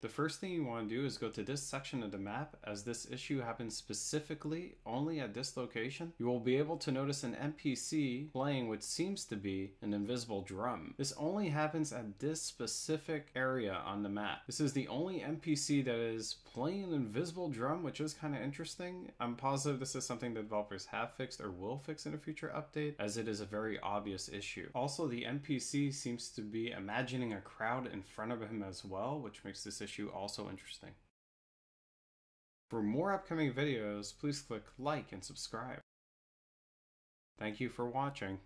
The first thing you want to do is go to this section of the map as this issue happens specifically only at this location. You will be able to notice an NPC playing what seems to be an invisible drum. This only happens at this specific area on the map. This is the only NPC that is playing an invisible drum, which is kind of interesting. I'm positive this is something the developers have fixed or will fix in a future update as it is a very obvious issue. Also, the NPC seems to be imagining a crowd in front of him as well, which makes this issue also interesting. For more upcoming videos, please click like and subscribe. Thank you for watching.